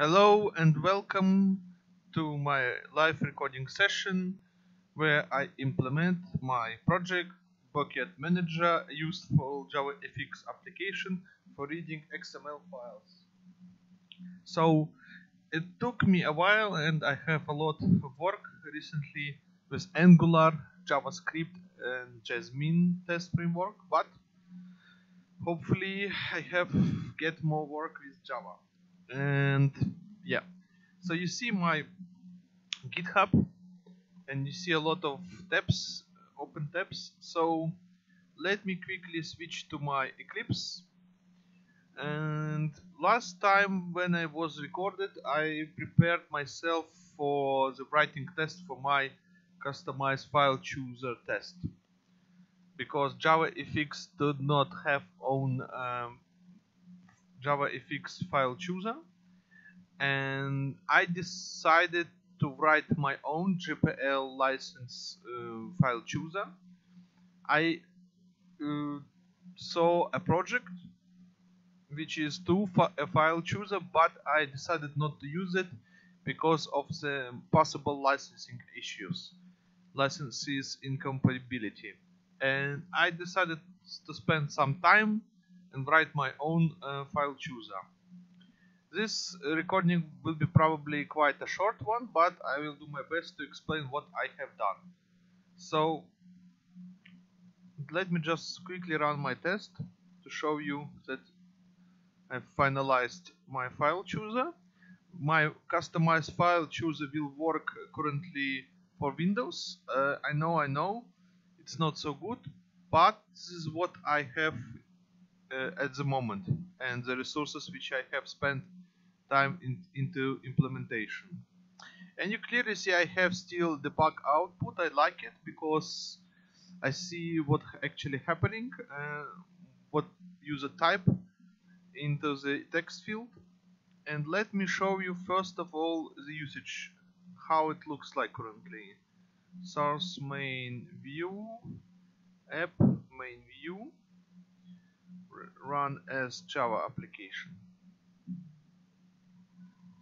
Hello and welcome to my live recording session where I implement my project Boquet Manager used for JavaFX application for reading XML files. So it took me a while and I have a lot of work recently with Angular, JavaScript and Jasmine test framework but hopefully I have get more work with Java and yeah. So you see my github and you see a lot of tabs open tabs. So let me quickly switch to my eclipse. And last time when i was recorded i prepared myself for the writing test for my customized file chooser test. Because JavaFX did not have own um, JavaFX file chooser and I decided to write my own GPL license uh, file chooser. I uh, saw a project which is fi a file chooser but I decided not to use it because of the possible licensing issues licenses incompatibility and I decided to spend some time and write my own uh, file chooser. This recording will be probably quite a short one, but I will do my best to explain what I have done. So let me just quickly run my test to show you that I've finalized my file chooser. My customized file chooser will work currently for Windows. Uh, I know, I know, it's not so good, but this is what I have at the moment and the resources which I have spent time in, into implementation. And you clearly see I have still the debug output. I like it because I see what actually happening, uh, what user type into the text field. And let me show you first of all the usage, how it looks like currently. Source main view, app main view, run as Java application.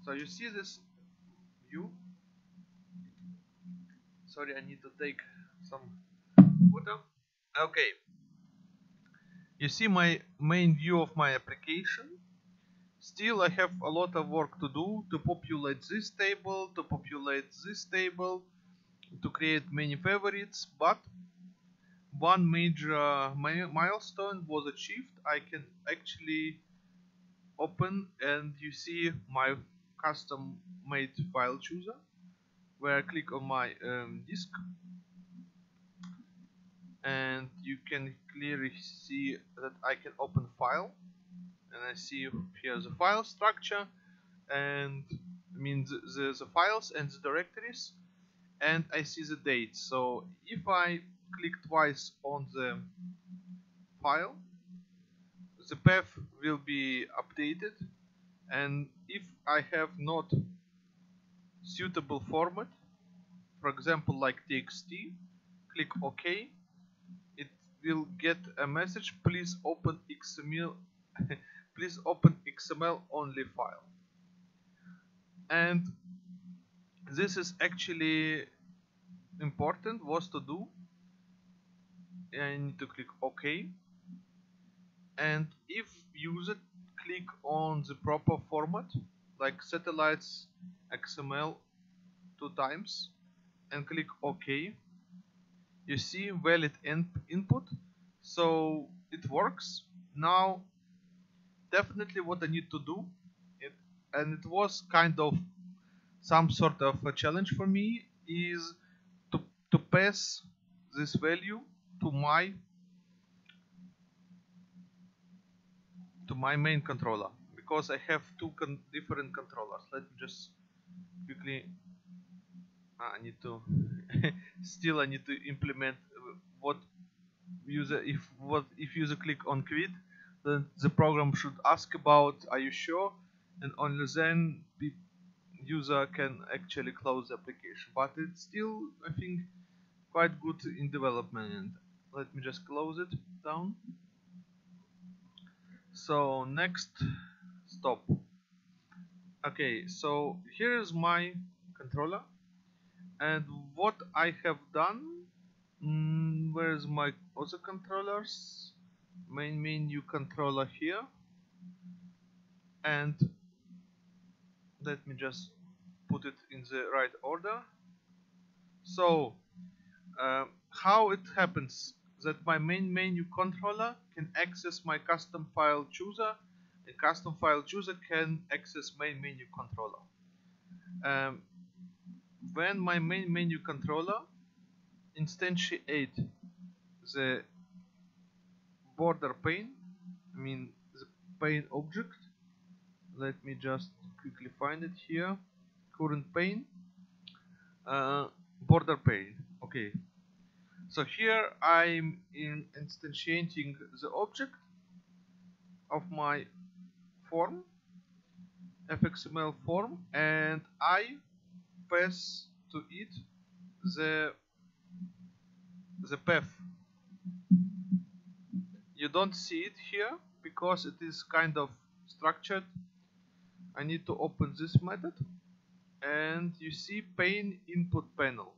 So you see this view. Sorry, I need to take some water. Okay. You see my main view of my application. Still, I have a lot of work to do to populate this table, to populate this table, to create many favorites, but one major milestone was achieved. I can actually open and you see my custom made file chooser where I click on my um, disk. And you can clearly see that I can open file. And I see here the file structure and I mean the, the, the files and the directories. And I see the date. So if I click twice on the file the path will be updated and if I have not suitable format for example like txt click ok it will get a message please open xml please open xml only file. And this is actually important was to do I need to click OK. And if user click on the proper format like satellites XML two times and click OK. You see valid in input so it works. Now definitely what I need to do it and it was kind of some sort of a challenge for me is to, to pass this value to my to my main controller because I have two con different controllers. Let me just quickly. Ah, I need to. still, I need to implement what user if what if user click on quit, then the program should ask about Are you sure? And only then the user can actually close the application. But it's still, I think, quite good in development. Let me just close it down. So next stop. okay so here is my controller. And what I have done mm, where is my other controllers? Main menu controller here. And let me just put it in the right order. So uh, how it happens that my main menu controller can access my custom file chooser. And custom file chooser can access main menu controller. Um, when my main menu controller instantiate the border pane I mean the pane object let me just quickly find it here current pane uh, border pane. Okay so here I'm in instantiating the object of my form fxml form and I pass to it the the path. You don't see it here because it is kind of structured. I need to open this method. And you see pane input panel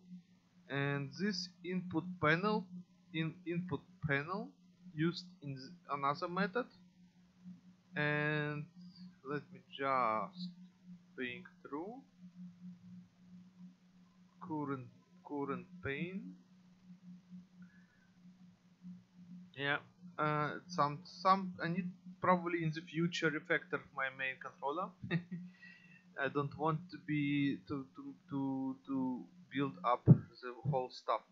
and this input panel in input panel used in another method. And let me just think through. Current current pane. Yeah uh, some some I need probably in the future refactor my main controller. I don't want to be to to to, to build up the whole stuff.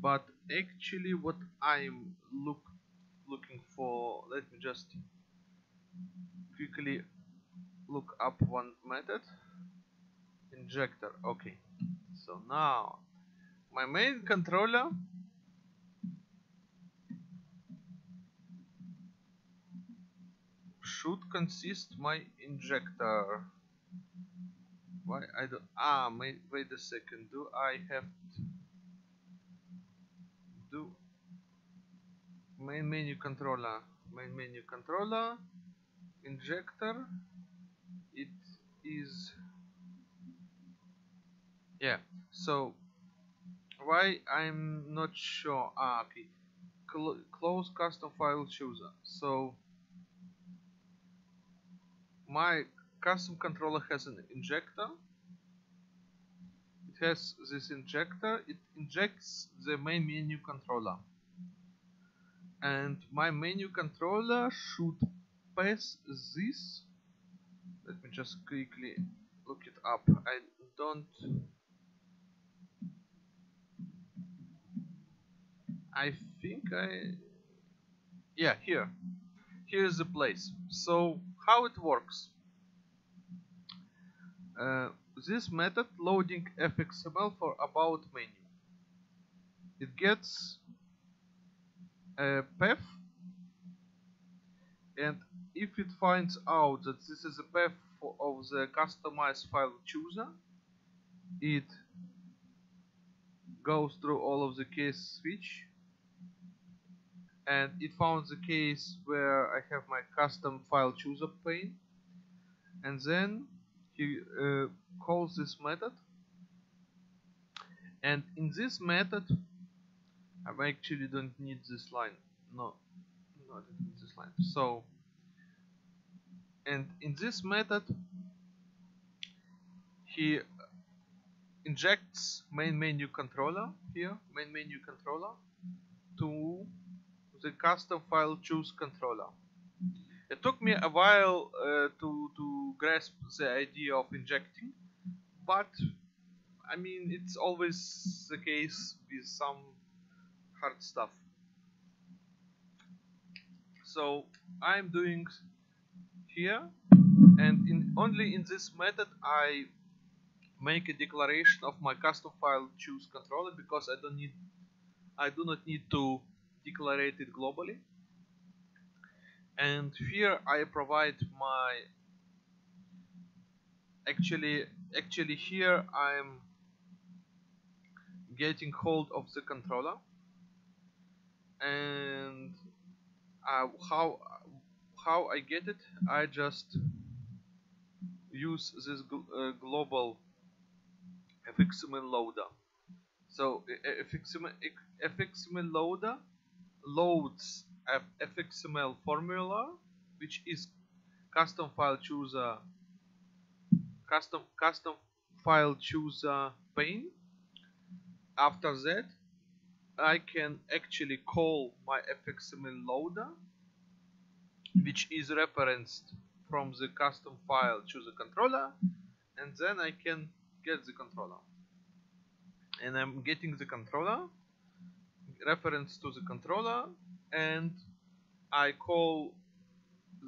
But actually what I'm look looking for let me just quickly look up one method. Injector okay. So now my main controller should consist my injector why? I don't ah wait, wait a second. Do I have to do main menu controller? Main menu controller injector. It is yeah. So why I'm not sure ah okay. Cl close custom file chooser. So my custom controller has an injector. It has this injector. It injects the main menu controller. And my menu controller should pass this. Let me just quickly look it up. I don't I think I yeah here. Here's the place. So how it works uh, this method loading fxml for about menu. It gets a path and if it finds out that this is a path for, of the customized file chooser it goes through all of the case switch and it found the case where I have my custom file chooser pane and then he uh, calls this method. And in this method I actually don't need this line. No not this line. So and in this method he injects main menu controller here main menu controller to the custom file choose controller it took me a while uh, to to grasp the idea of injecting but I mean it's always the case with some hard stuff. So I'm doing here and in only in this method I make a declaration of my custom file choose controller because I don't need I do not need to declare it globally and here I provide my actually actually here I'm getting hold of the controller and uh, how how I get it I just use this gl uh, global fxml loader. So fxml loader loads fxml formula which is custom file chooser custom custom file chooser pane. After that I can actually call my fxml loader which is referenced from the custom file chooser controller and then I can get the controller. And I'm getting the controller reference to the controller and I call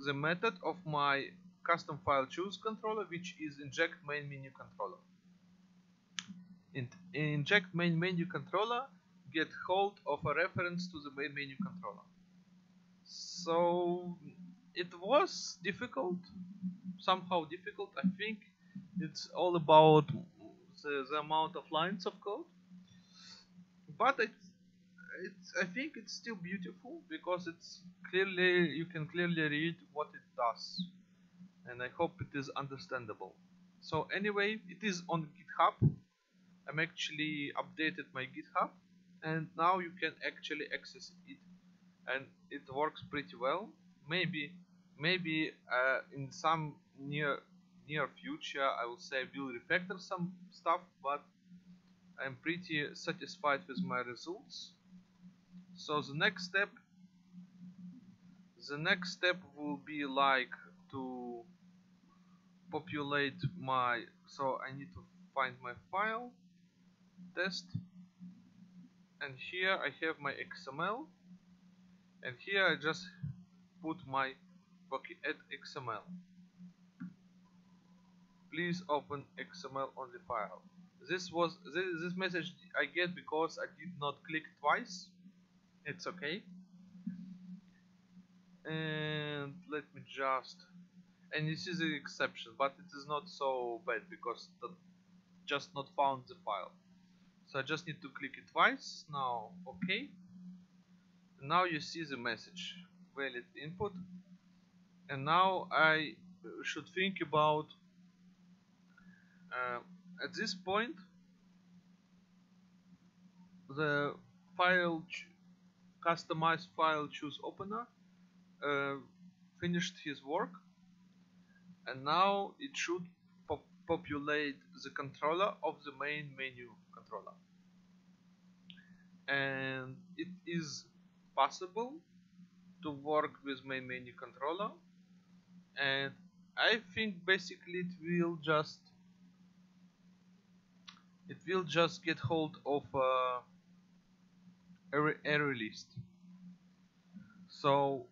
the method of my custom file choose controller which is inject main menu controller. In inject main menu controller get hold of a reference to the main menu controller. So it was difficult somehow difficult I think. It's all about the, the amount of lines of code. But it's, it's I think it's still beautiful because it's clearly you can clearly read what it does. And I hope it is understandable. So anyway it is on github. I'm actually updated my github. And now you can actually access it. And it works pretty well. Maybe maybe uh, in some near near future I will say I will refactor some stuff but I'm pretty satisfied with my results so the next step the next step will be like to populate my so I need to find my file test and here I have my XML and here I just put my at XML please open XML only file. This was this, this message I get because I did not click twice it's okay. And let me just and this is an exception but it is not so bad because that just not found the file. So I just need to click it twice. Now okay. Now you see the message valid input. And now I should think about uh, at this point the file customized file choose opener uh, finished his work and now it should pop populate the controller of the main menu controller. And it is possible to work with main menu controller and I think basically it will just it will just get hold of uh, array list so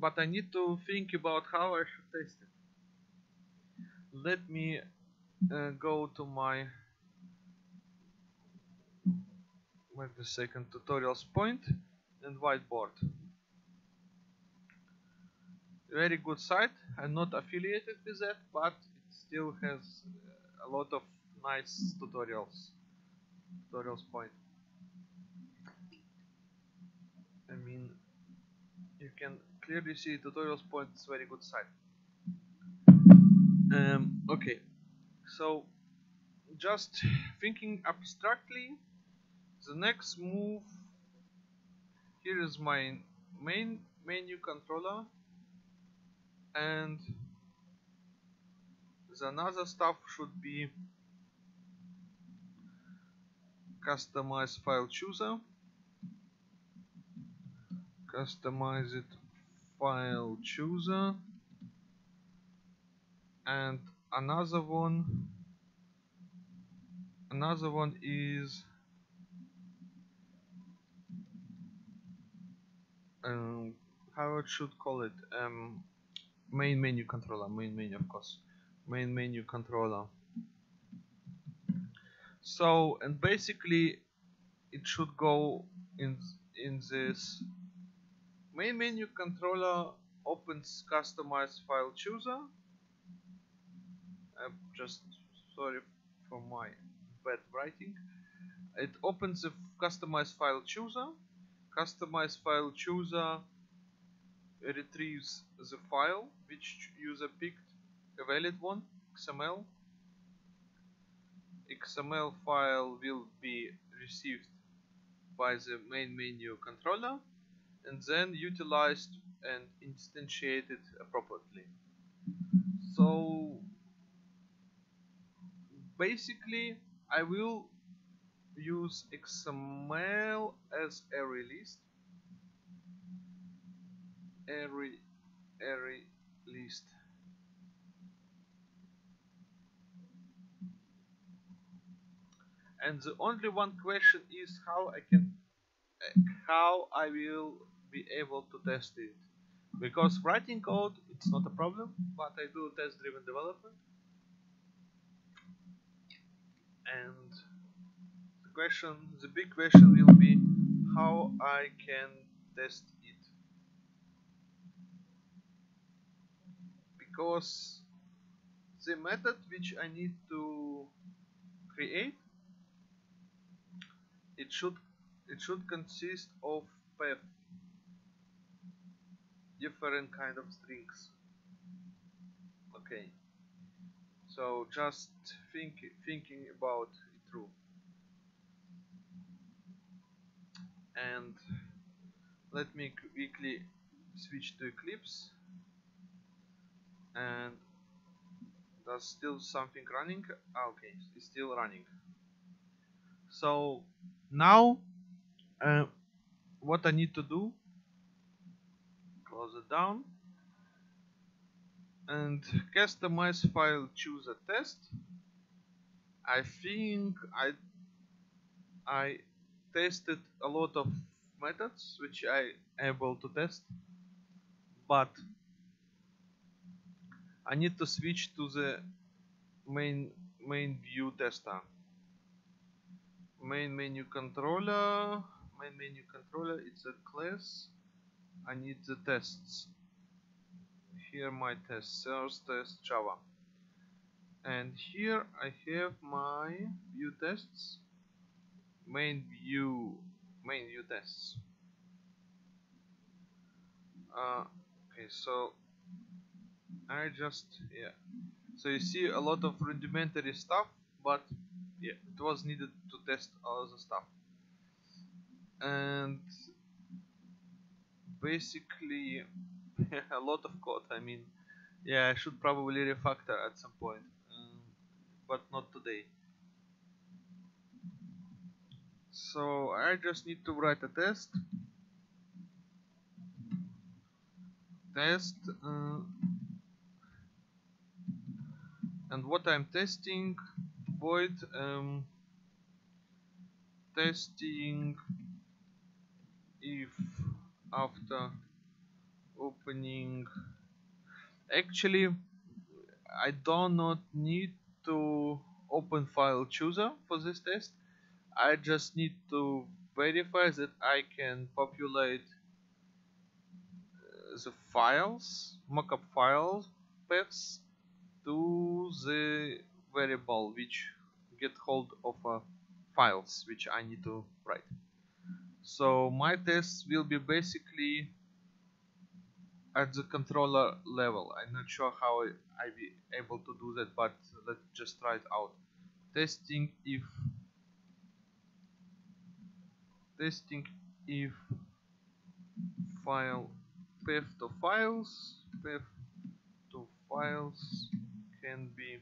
but I need to think about how I should test it. Let me uh, go to my wait a second tutorials point and whiteboard. Very good site. I'm not affiliated with that but it still has a lot of nice tutorials. Tutorials point I mean you can clearly see tutorials point is very good site um, okay. So just thinking abstractly the next move here is my main menu controller and the another stuff should be customize file chooser customize it file chooser. And another one another one is um, how I should call it um, main menu controller main menu of course main menu controller. So and basically it should go in in this main menu controller opens customized file chooser. I'm just sorry for my bad writing. It opens the customized file chooser. Customized file chooser retrieves the file which user picked a valid one XML XML file will be received by the main menu controller and then utilized and instantiated appropriately. So basically I will use XML as array list array array list and the only one question is how I can how I will be able to test it. Because writing code it's not a problem but I do test driven development. And the question the big question will be how I can test it. Because the method which I need to create it should it should consist of path different kind of strings. Okay. So just think thinking about it through. And let me quickly switch to Eclipse. And there's still something running? Ah, okay. It's still running. So now uh, what I need to do close it down. And customize file choose a test. I think I I tested a lot of methods which I able to test but I need to switch to the main main view tester. Main menu controller main menu controller it's a class I need the tests. Here my test source test java. And here I have my view tests. Main view main view tests. Uh, okay so I just yeah. So you see a lot of rudimentary stuff but yeah it was needed to test all the stuff. And basically a lot of code I mean yeah I should probably refactor at some point um, but not today. So I just need to write a test. Test uh, and what I'm testing void um, testing if after opening. Actually I do not need to open file chooser for this test. I just need to verify that I can populate uh, the files mockup files paths to the variable which get hold of uh, files which I need to write so my tests will be basically at the controller level. I'm not sure how I'll be able to do that but let's just try it out. Testing if testing if file path to files path to files can be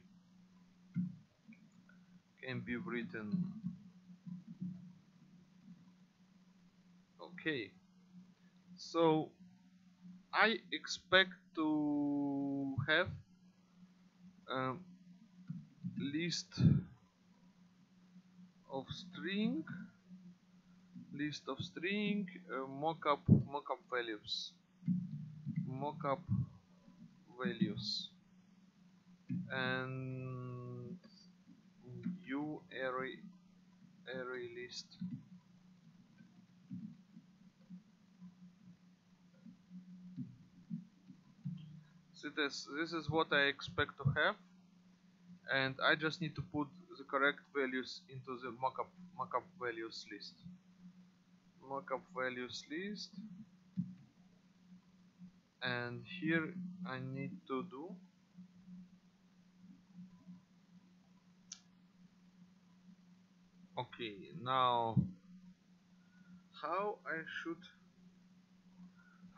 can be written okay. So I expect to have a list of string list of string uh, mockup mockup values. Mockup values. And new array array list see this this is what I expect to have. And I just need to put the correct values into the mockup mockup values list. Mockup values list. And here I need to do. Okay now how I should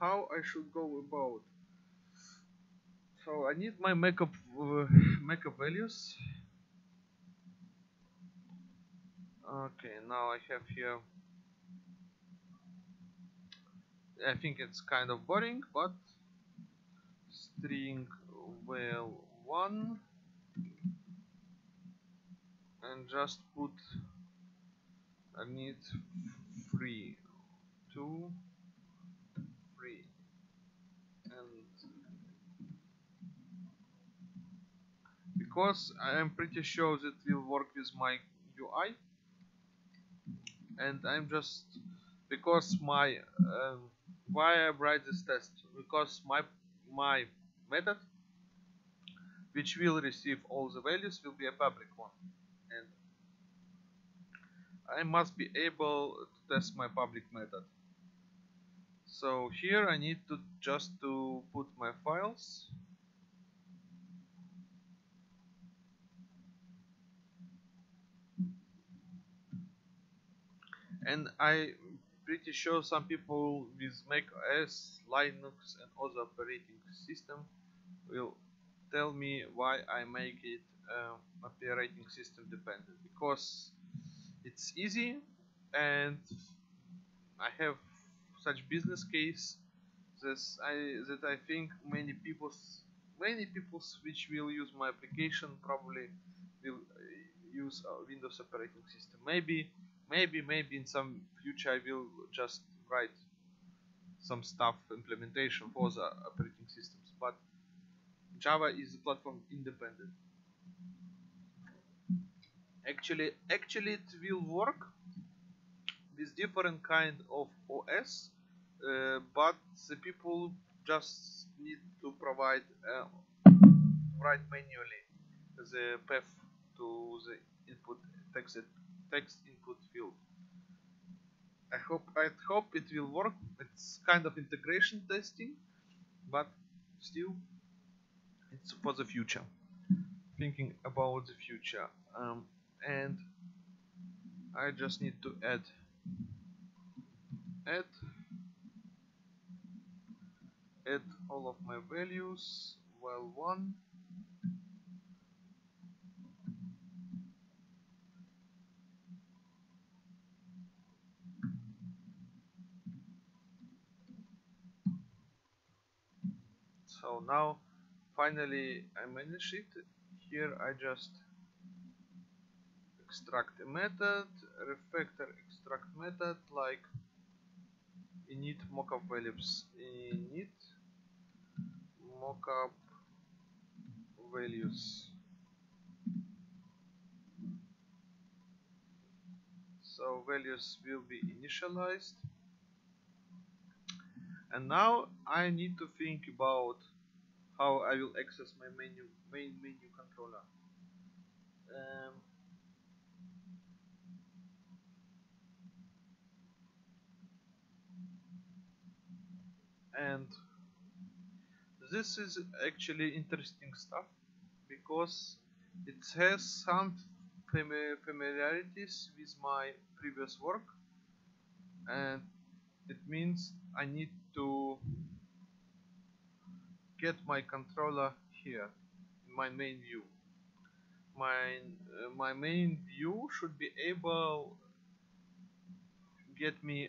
how I should go about so I need my makeup uh, makeup values. Okay now I have here I think it's kind of boring but string well one. And just put I need three two three and because I am pretty sure that will work with my UI and I'm just because my um, why I write this test? Because my my method which will receive all the values will be a public one. And I must be able to test my public method. So here I need to just to put my files and I'm pretty sure some people with Mac OS, Linux and other operating system will tell me why I make it uh, operating system dependent. Because it's easy and I have such business case that I that I think many people many people which will use my application probably will uh, use Windows operating system. Maybe maybe maybe in some future I will just write some stuff implementation for the operating systems but Java is platform independent. Actually actually it will work with different kind of OS uh, but the people just need to provide uh, write manually the path to the input text text input field. I hope I hope it will work. It's kind of integration testing, but still, it's for the future. Thinking about the future, um, and I just need to add add add all of my values while one so now finally I manage it. Here I just extract a method refactor extract method like init mockup values. Init mockup values. So values will be initialized. And now I need to think about how I will access my menu main menu controller. Um, and this is actually interesting stuff because it has some familiarities with my previous work and it means I need to get my controller here in my main view. My uh, my main view should be able get me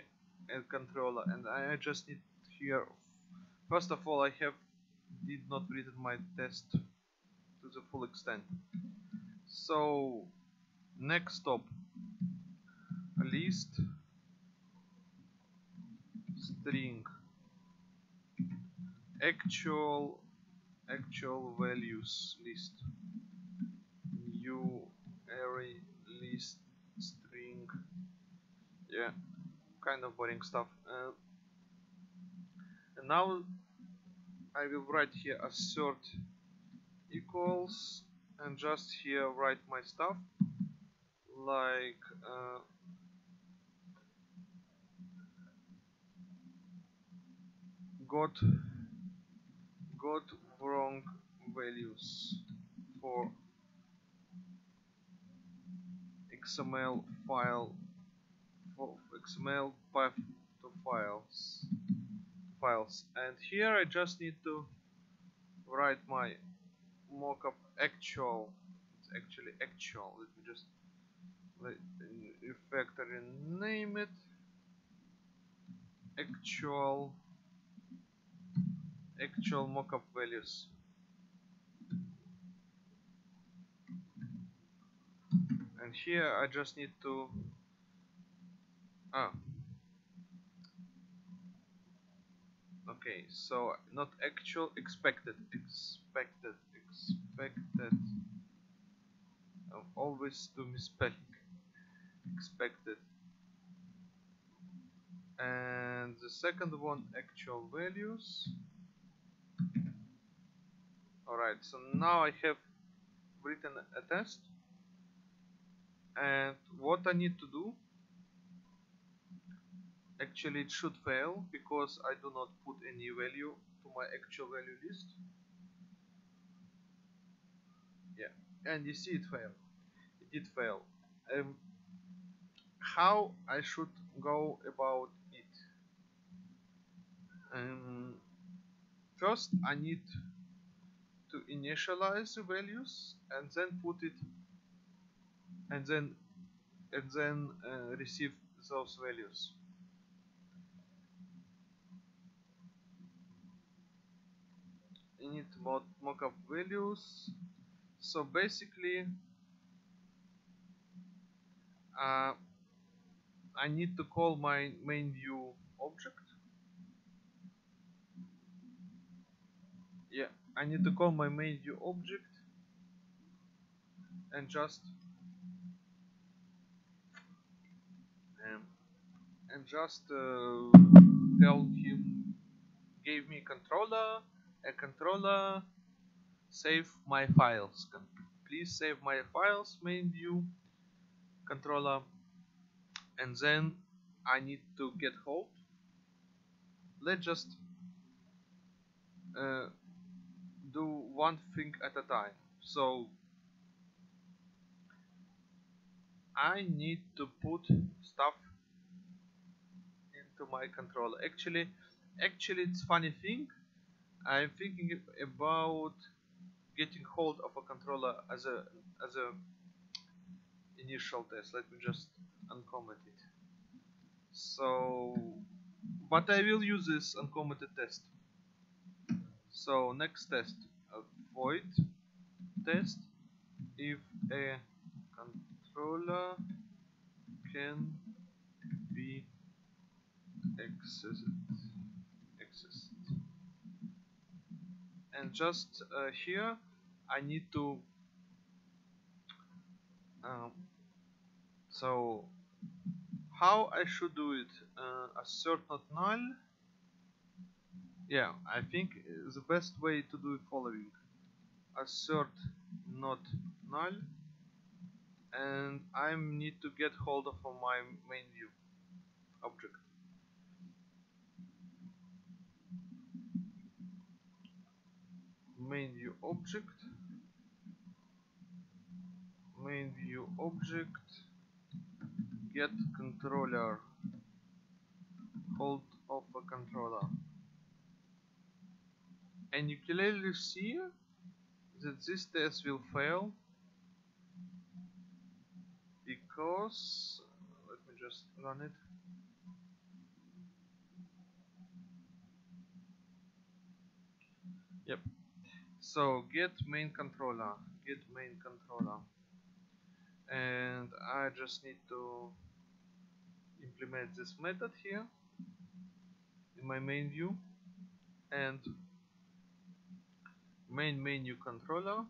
a controller and I just need here. First of all I have did not read my test to the full extent. So next stop. List. String actual actual values list. New array list string. Yeah kind of boring stuff. Uh, and now I will write here assert equals and just here write my stuff. Like uh, got got wrong values for XML file for XML path to files files. And here I just need to write my mockup actual. It's actually actual. Let me just refactor and name it. Actual actual mockup values. And here I just need to ah. Okay so not actual expected expected expected. I'm always do misspelling. Expected. And the second one actual values alright so now I have written a test. And what I need to do actually it should fail because I do not put any value to my actual value list. Yeah and you see it failed it did fail. Um, how I should go about it? Um, first I need to initialize the values and then put it and then and then uh, receive those values. Init mod mockup values. So basically uh, I need to call my main view object yeah I need to call my main view object. And just um, and just uh, tell him gave me controller a controller save my files. Please save my files main view controller. And then I need to get hold. Let's just uh, do one thing at a time. So I need to put stuff into my controller. Actually actually it's funny thing. I'm thinking about getting hold of a controller as a as a initial test. Let me just uncomment it. So but I will use this uncommented test so next test. Void test. If a controller can be accessed accessed. And just uh, here I need to um, so how I should do it? Uh, assert not null yeah I think the best way to do following. Assert not null and I need to get hold of my main view object. Main view object. Main view object. Get controller. Hold of a controller and you clearly see that this test will fail. Because let me just run it. Yep. So get main controller get main controller. And I just need to implement this method here in my main view. And main menu controller.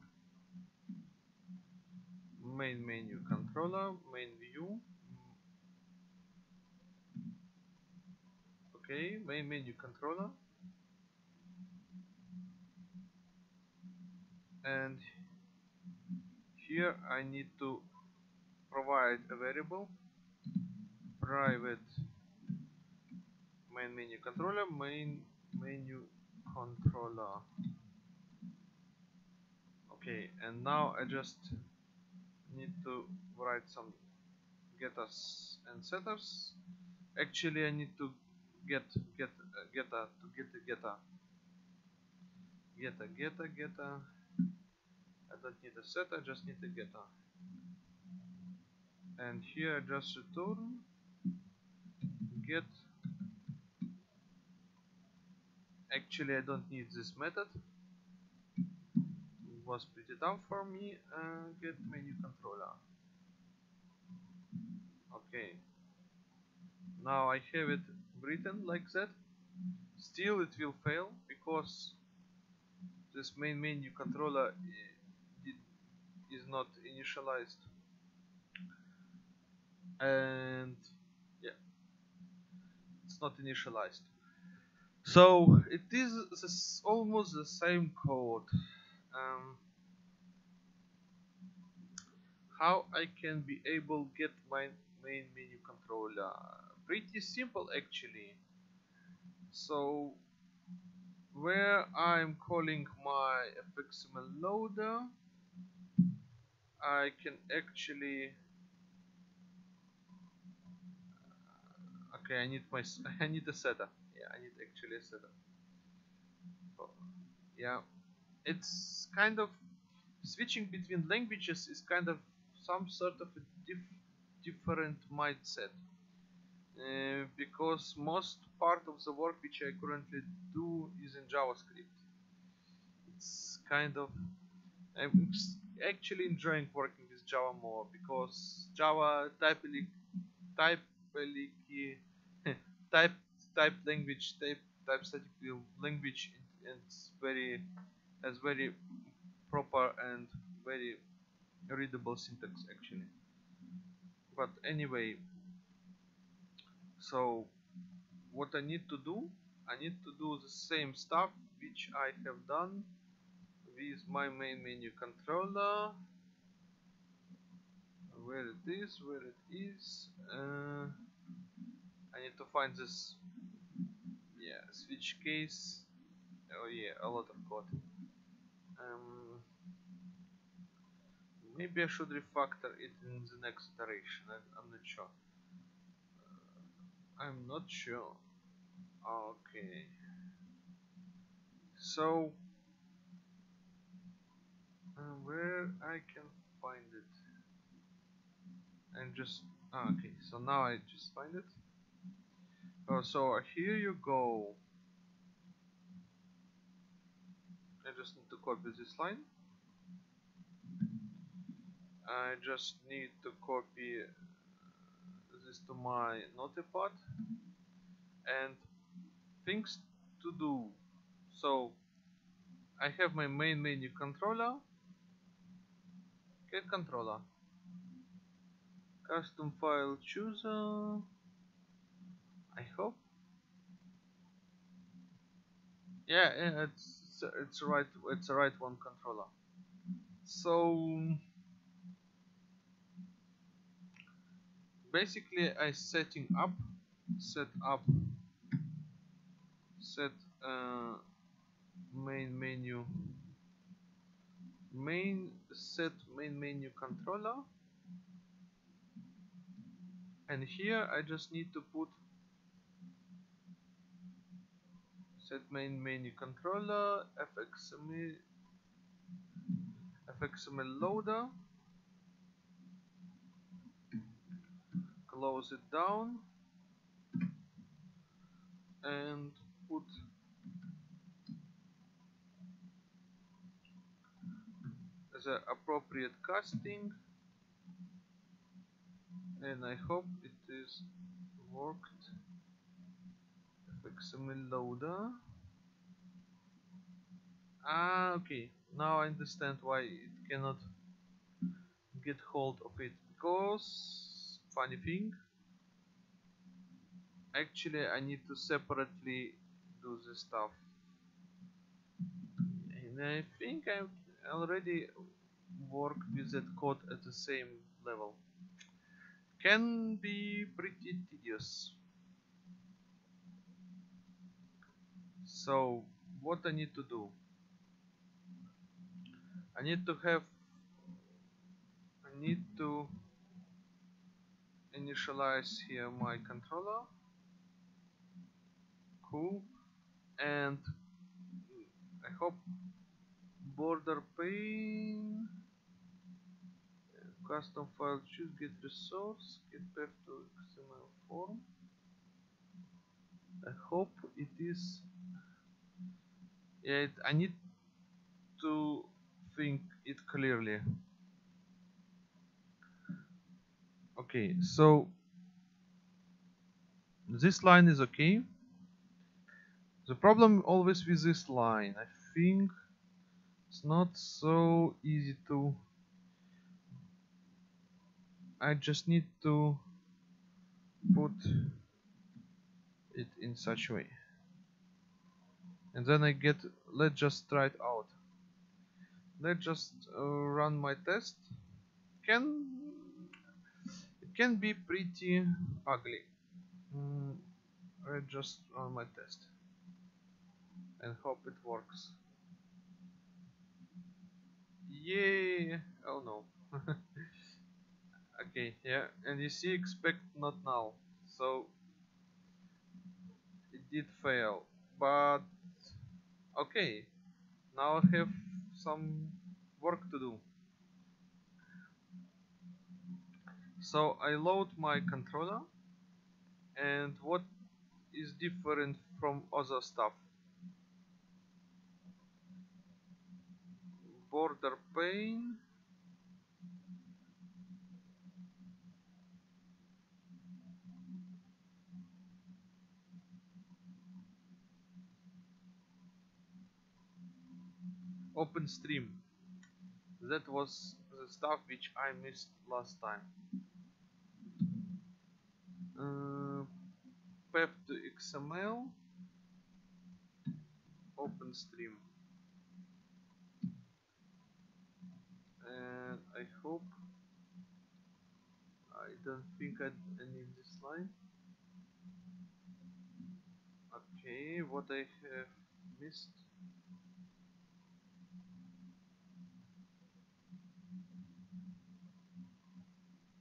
Main menu controller. Main view. Okay main menu controller. And here I need to provide a variable. Private main menu controller main menu controller okay and now I just need to write some getters and setters. Actually I need to get get uh, getter to get a getter getter getter getter I don't need a setter I just need a getter and here I just return. Get. Actually I don't need this method was pretty dumb for me uh, get menu controller. Okay now I have it written like that. Still it will fail because this main menu controller is not initialized. And yeah. It's not initialized. So it is almost the same code. Um, how I can be able get my main menu controller. Pretty simple actually. So where I'm calling my fxml loader I can actually okay I need my I need a setup. Yeah I need actually a setup. Oh, yeah. It's kind of switching between languages is kind of some sort of a diff different mindset. Uh, because most part of the work which I currently do is in JavaScript. It's kind of I'm actually enjoying working with Java more because Java typically typically type type language type type static language and it's very has very proper and very readable syntax actually. But anyway so what I need to do I need to do the same stuff which I have done with my main menu controller. Where it is where it is uh, I need to find this yeah switch case. Oh yeah a lot of code. Um, maybe I should refactor it in the next iteration I, am not sure. Uh, I'm not sure. Okay. So uh, where I can find it? And just ah, okay. So now I just find it. Oh, so here you go. I just need to copy this line. I just need to copy this to my notepad and things to do. So I have my main menu controller. Get controller. Custom file chooser. I hope. Yeah, it's it's right it's right one controller. So basically I setting up set up set uh, main menu main set main menu controller. And here I just need to put set main menu controller fxml fxml loader close it down and put the appropriate casting. And I hope it is worked. XML loader. Ah okay. Now I understand why it cannot get hold of it because funny thing. Actually I need to separately do the stuff. And I think I already worked with that code at the same level. Can be pretty tedious. So what I need to do? I need to have I need to initialize here my controller. Cool. And I hope border pane custom file choose get resource get back to XML form. I hope it is yeah it, I need to think it clearly okay so this line is okay. The problem always with this line I think it's not so easy to I just need to put it in such way. And then I get let's just try it out. Let's just uh, run my test. Can can be pretty ugly. Mm, let's just run my test and hope it works. Yay! Oh no. Okay yeah and you see expect not now. So it did fail but okay. Now I have some work to do so I load my controller and what is different from other stuff? Border pane. Open stream. That was the stuff which I missed last time uh, path to XML open stream and I hope I don't think I, I need this line okay what I have missed.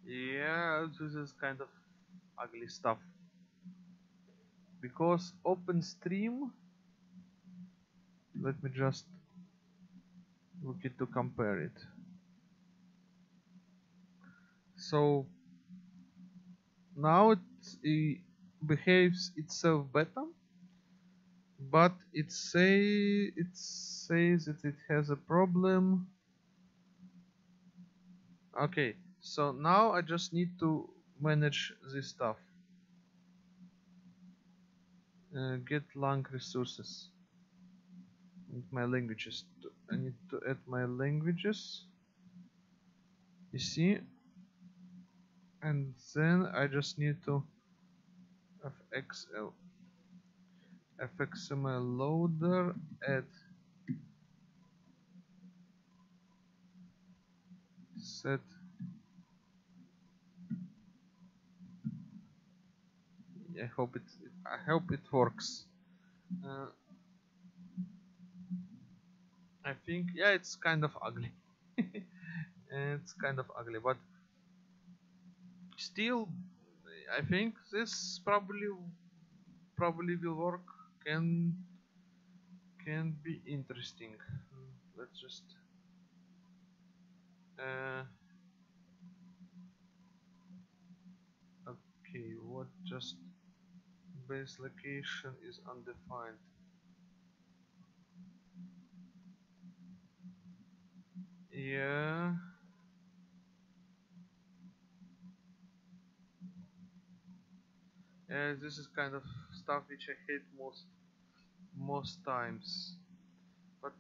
Yeah this is kind of ugly stuff. Because OpenStream let me just look it to compare it. So now it, it behaves itself better but it say it says that it has a problem. Okay so now I just need to manage this stuff. Uh, get lang resources. And my languages I need to add my languages. You see? And then I just need to fxl fxml loader add set I hope it I hope it works. Uh, I think yeah it's kind of ugly. It's kind of ugly but still I think this probably probably will work. Can can be interesting. Let's just uh, okay what just base location is undefined. Yeah. Yeah this is kind of stuff which I hate most most times. But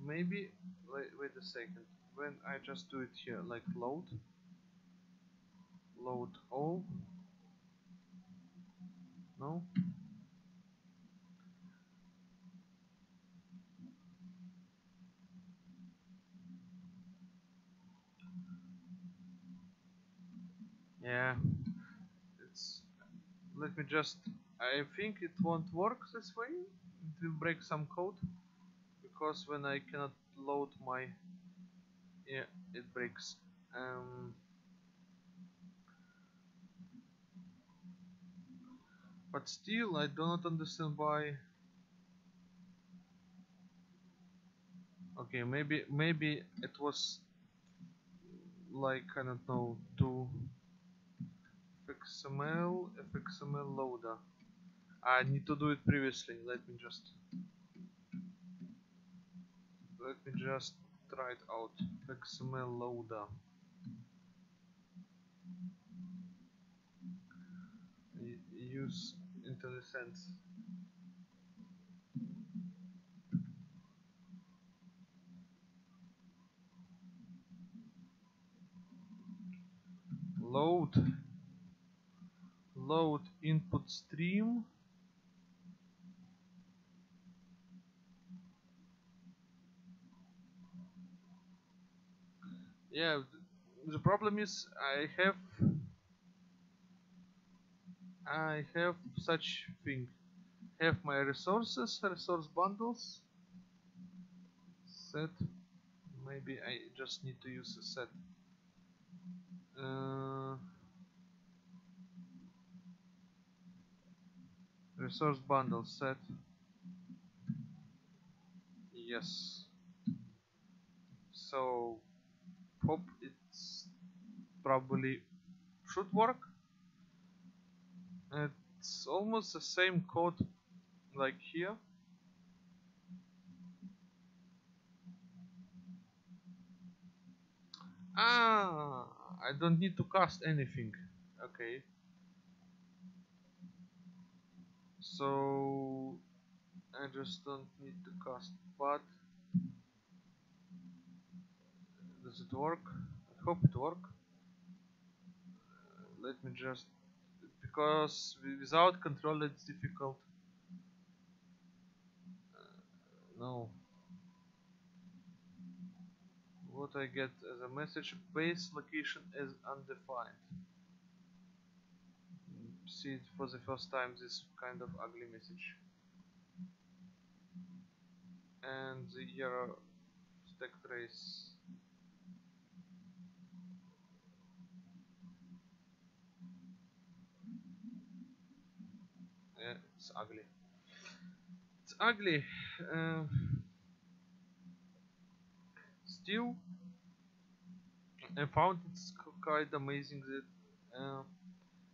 maybe wait, wait a second. When I just do it here like load load all no? Yeah. It's let me just I think it won't work this way. It will break some code. Because when I cannot load my yeah it breaks. Um, But still, I do not understand why. Okay, maybe maybe it was like I don't know to XML fxml loader. I need to do it previously. Let me just let me just try it out. XML loader. use IntelliSense. Load load input stream yeah the problem is I have I have such thing. Have my resources, resource bundles. Set. Maybe I just need to use a set. Uh, resource bundle set. Yes. So hope it's probably should work. It's almost the same code like here. Ah, I don't need to cast anything. Okay. So I just don't need to cast but does it work? I hope it works. Uh, let me just because without control it's difficult. Uh, no. What I get as a message, base location is undefined. See it for the first time this kind of ugly message. And the error stack trace it's ugly. It's ugly. Uh, still, I found it's quite amazing that uh,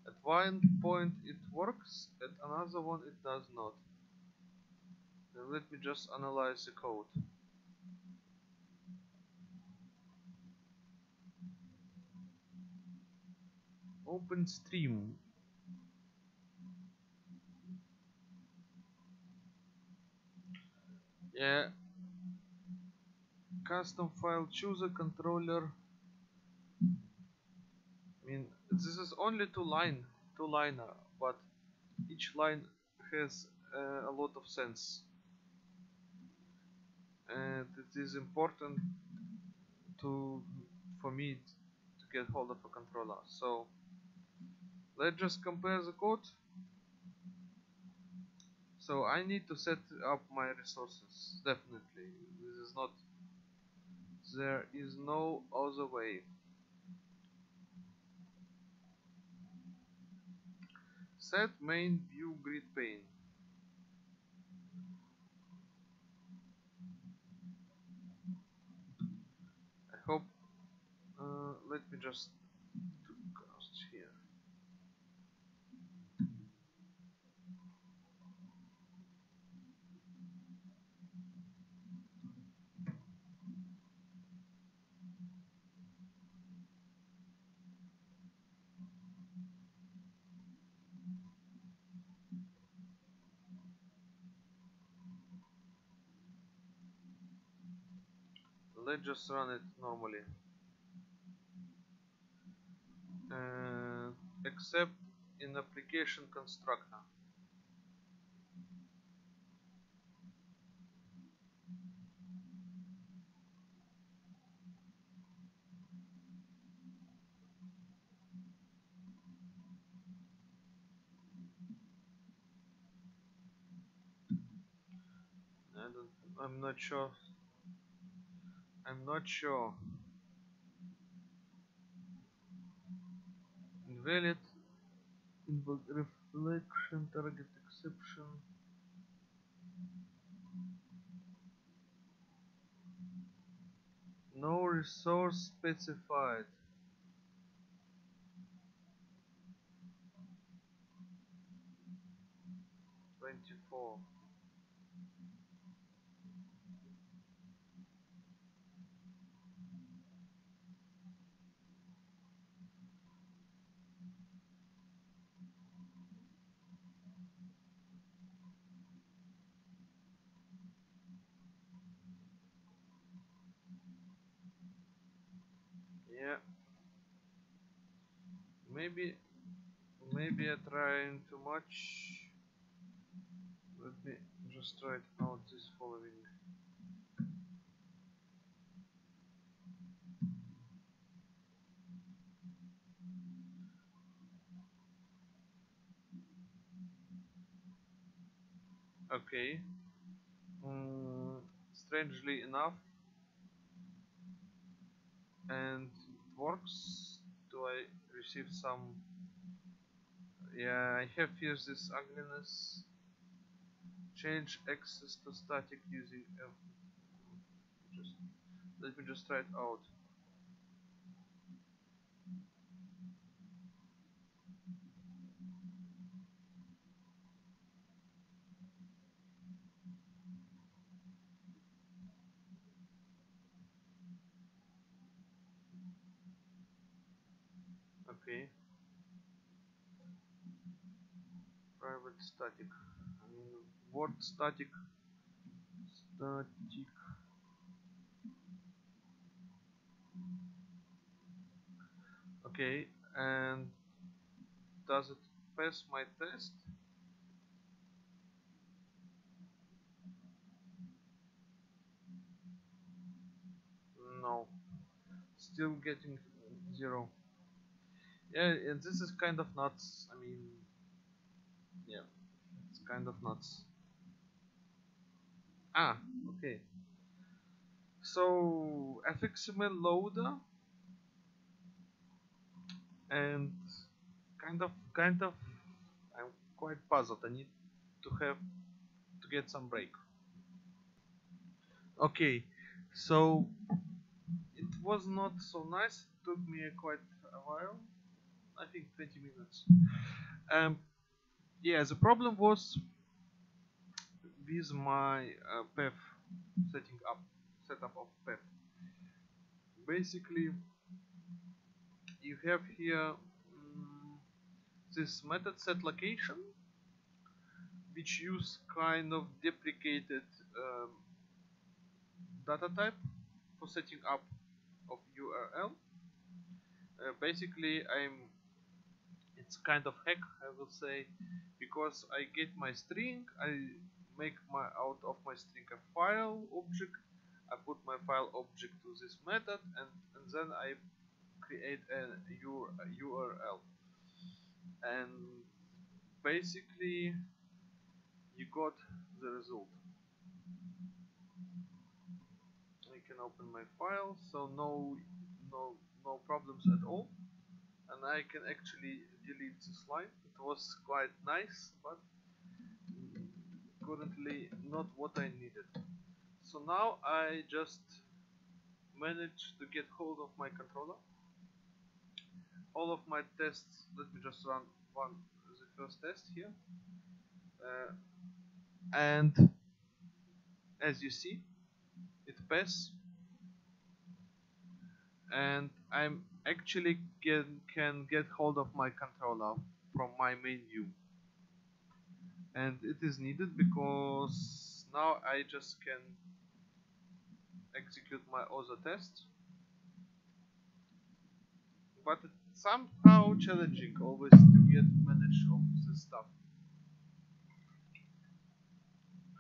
at one point it works, at another one it does not. Now let me just analyze the code. Open stream yeah custom file chooser controller. I mean this is only two line two liner but each line has uh, a lot of sense. And it is important to for me to get hold of a controller. So let's just compare the code so I need to set up my resources definitely. This is not there is no other way. Set main view grid pane. I hope uh, let me just let's just run it normally. Uh, except in application constructor. I'm not sure I'm not sure. Invalid. Selection target exception. No resource specified. Twenty four Yeah. Maybe maybe I'm trying too much. Let me just try out this following. Okay. Mm, strangely enough, and works. Do I receive some? Yeah, I have here this ugliness. Change access to static using. F. Just let me just try it out. Okay. Private static. I mean, word static. Static. Okay, and does it pass my test? No. Still getting zero. Yeah, and this is kind of nuts. I mean, yeah, it's kind of nuts. Ah, okay. So fxml loader and kind of, kind of, I'm quite puzzled. I need to have to get some break. Okay, so it was not so nice. It took me quite a while. I think 20 minutes. Um, yeah, the problem was with my uh, path setting up, setup of path. Basically, you have here um, this method set location, which use kind of deprecated um, data type for setting up of URL. Uh, basically, I'm it's kind of hack I will say because I get my string I make my out of my string a file object I put my file object to this method and, and then I create a URL and basically you got the result. I can open my file so no no no problems at all and I can actually delete this line. It was quite nice, but currently not what I needed. So now I just managed to get hold of my controller. All of my tests, let me just run one the first test here. Uh, and as you see, it passes and I'm actually can, can get hold of my controller from my menu. And it is needed because now I just can execute my other test. But it's somehow challenging always to get manage of this stuff.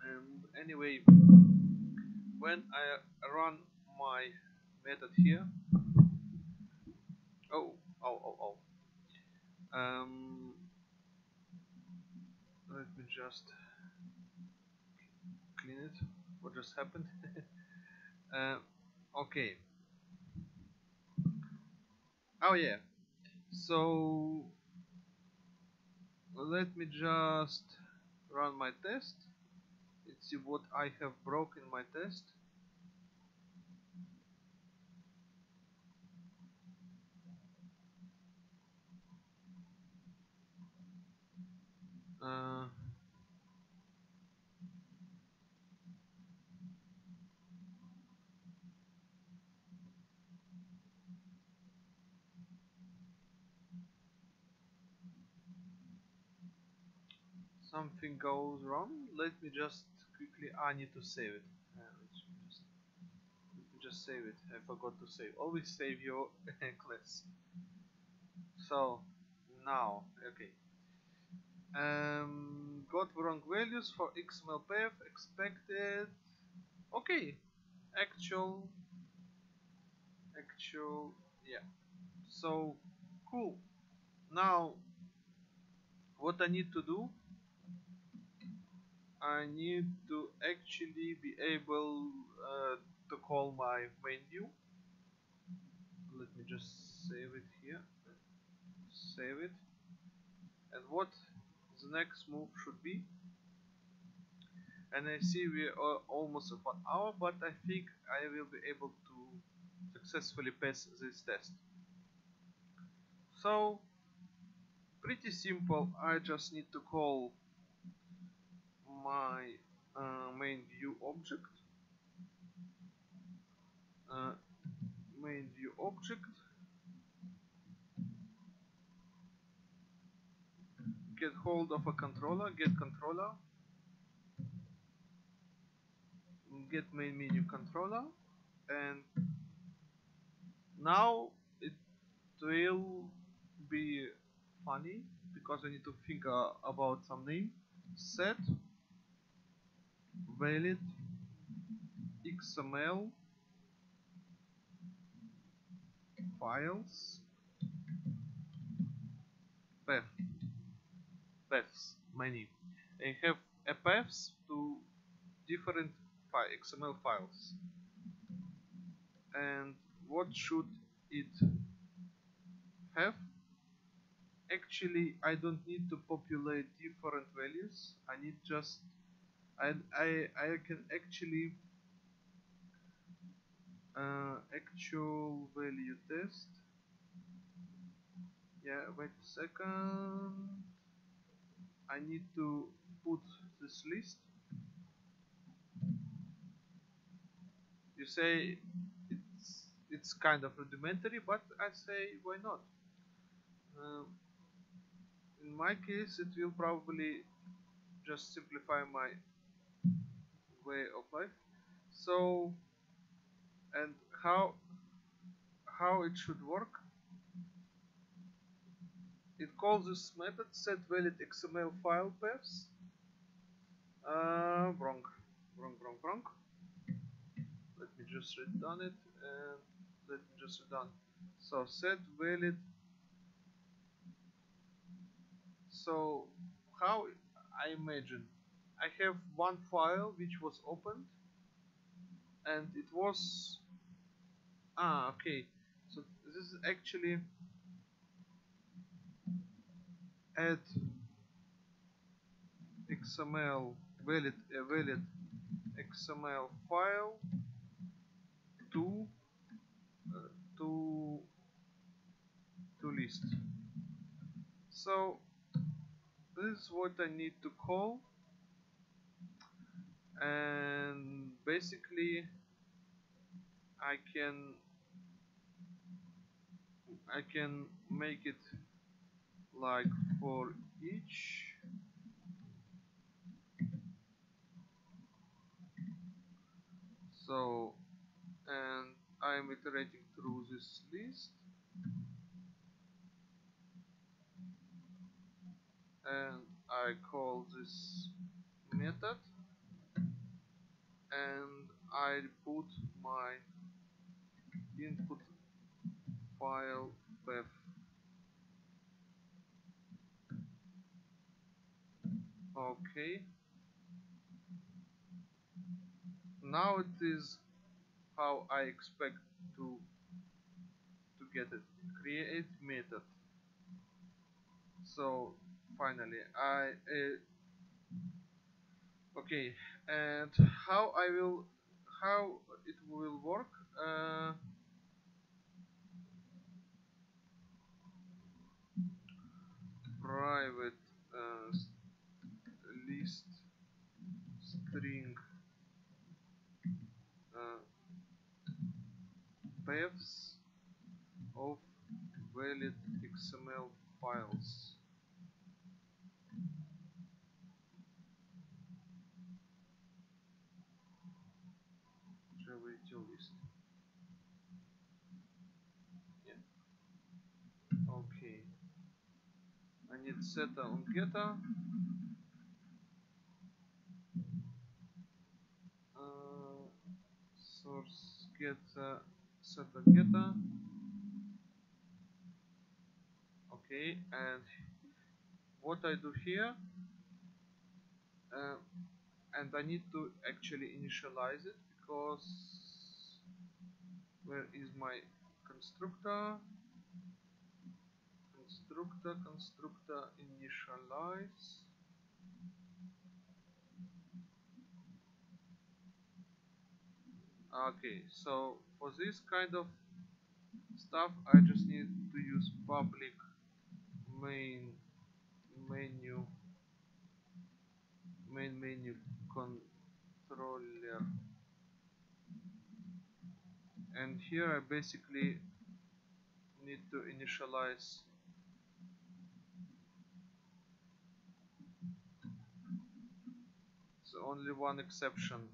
And anyway when I run my method here Oh, oh, oh, oh. Um, let me just clean it. What just happened? uh, okay. Oh yeah. So let me just run my test let's see what I have broken my test uh, something goes wrong. Let me just quickly I need to save it. Uh, let's just, let me just save it. I forgot to save. Always save your class. So now okay um, got wrong values for XML path expected. Okay actual actual yeah. So cool. Now what I need to do? I need to actually be able uh, to call my menu let me just save it here. Save it. And what the next move should be. And I see we are almost at one hour but I think I will be able to successfully pass this test. So pretty simple. I just need to call my uh, main view object uh, main view object get hold of a controller get controller. Get main menu controller. And now it will be funny because I need to think uh, about some name. Set valid XML files. Path paths many. I have a paths to different fi XML files. And what should it have? Actually I don't need to populate different values. I need just and I I can actually uh, actual value test. Yeah wait a second I need to put this list. You say it's it's kind of rudimentary but I say why not? Um, in my case it will probably just simplify my way of life. So and how how it should work it calls this method set valid xml file paths uh, wrong wrong wrong wrong. Let me just redone it and let me just redone. So set valid. So how I imagine I have one file which was opened and it was ah okay. So this is actually add XML valid a valid XML file to uh, to to list. So this is what I need to call. And basically I can I can make it like for each. So and I'm iterating through this list. And I call this method. And I put my input file path okay. Now it is how I expect to to get it. Create method. So finally I uh, okay and how I will how it will work uh, private uh, list string. Uh, paths of valid XML files. Java util list. Yeah. Okay. I need set on getter source getter set on getter okay and what I do here uh, and I need to actually initialize it because where is my constructor? Constructor constructor initialize okay so for this kind of stuff I just need to use public main menu main menu controller. And here I basically need to initialize so only one exception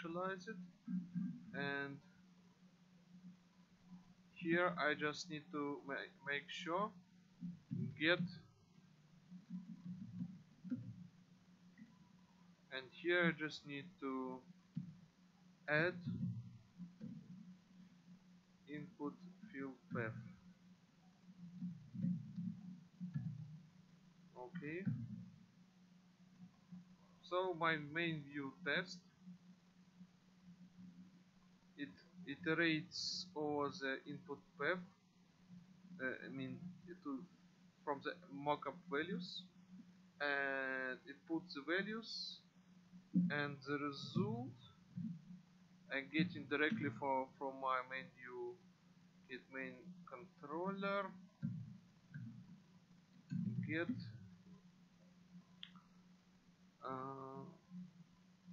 initialize it. And here I just need to ma make sure get and here I just need to add input field path. Okay. So my main view test it iterates over the input path uh, I mean to from the mockup values and it puts the values and the result I'm getting directly for from my view get main controller get uh,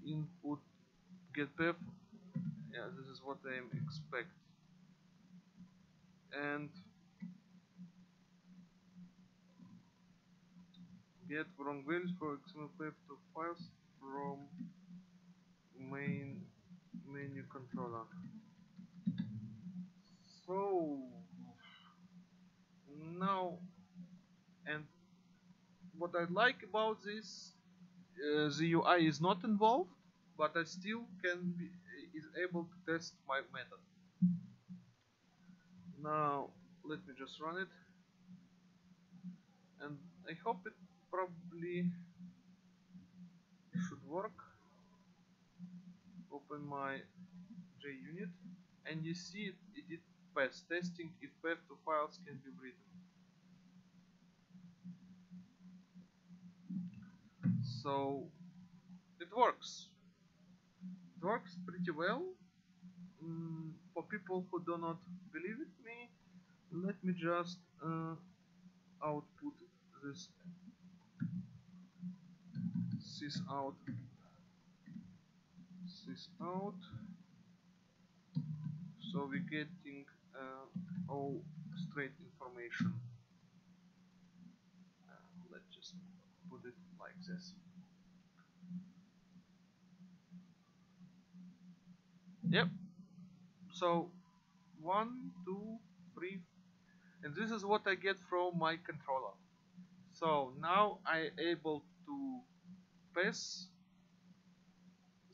input get path yeah this is what I expect. And get wrong values for XML to files from main menu controller. So now and what I like about this uh, the UI is not involved but I still can be is able to test my method. Now let me just run it. And I hope it probably should work. Open my JUnit. And you see it, it did path testing if path to files can be written. So it works works pretty well. Mm, for people who do not believe me let me just uh, output this. Sys out. Sys out. So we're getting uh, all straight information. Uh, let's just put it like this yep. So one two three and this is what I get from my controller. So now I able to pass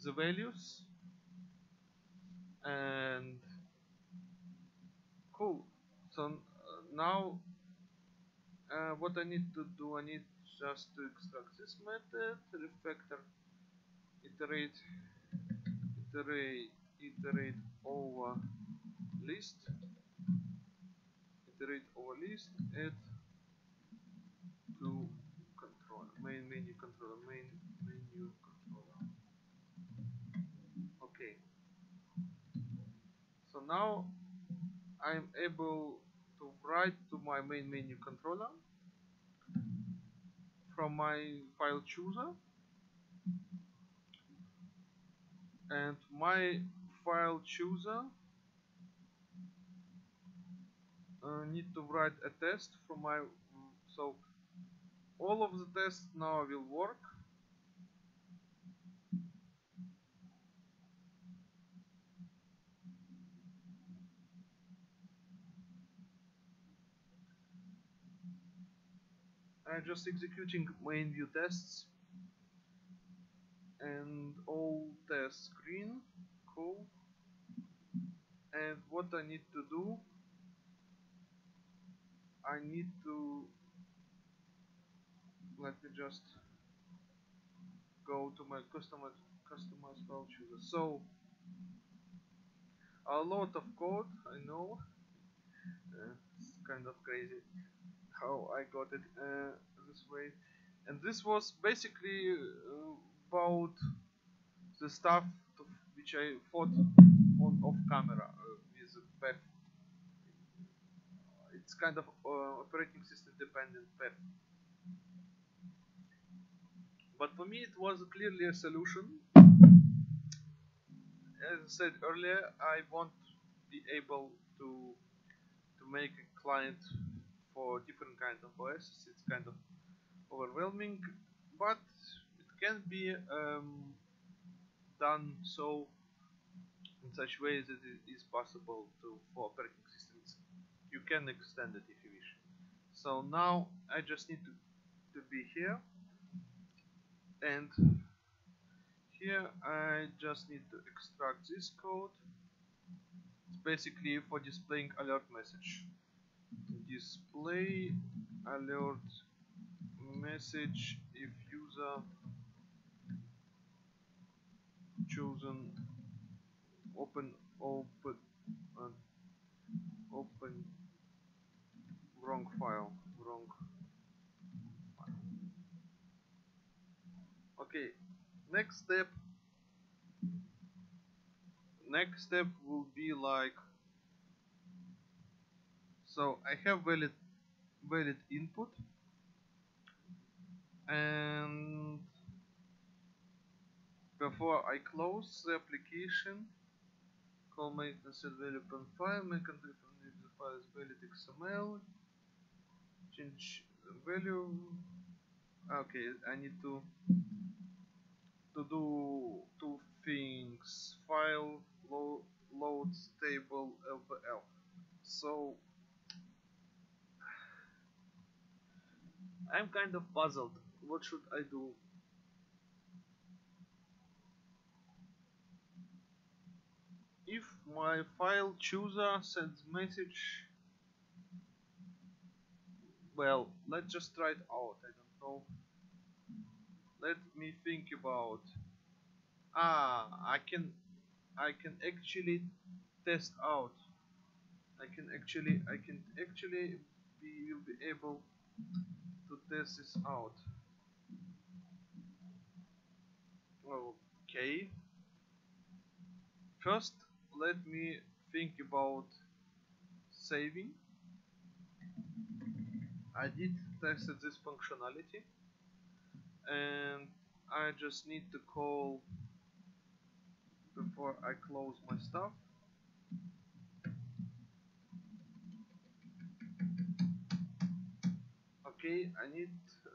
the values and cool. So uh, now uh, what I need to do I need just to extract this method refactor iterate iterate iterate over list iterate over list add to controller main menu controller main menu controller. Okay. So now I'm able to write to my main menu controller from my file chooser. And my file chooser. Uh, need to write a test for my so all of the tests now will work. I'm just executing main view tests and all tests green cool and what I need to do I need to let me just go to my customer customize file chooser so a lot of code I know. Uh, it's kind of crazy how I got it uh, this way. And this was basically uh, about the stuff which I thought on off camera uh, with PEF it's kind of uh, operating system dependent PEF but for me it was clearly a solution. As I said earlier I want to be able to to make a client for different kinds of OS. It's kind of overwhelming, but it can be um, done so in such ways that it is possible to for operating systems. You can extend it if you wish. So now I just need to, to be here and here I just need to extract this code. It's basically for displaying alert message display alert message if user chosen open open uh, open wrong file wrong file. okay next step next step will be like so I have valid valid input and before I close the application call maintenance upon file make control if the file is valid XML change the value okay I need to to do two things file load load stable LVL so I'm kind of puzzled. What should I do? If my file chooser sends message, well, let's just try it out. I don't know. Let me think about. Ah, I can, I can actually test out. I can actually, I can actually be, will be able to test this out. Okay. First, let me think about saving. I did test this functionality and I just need to call before I close my stuff okay I need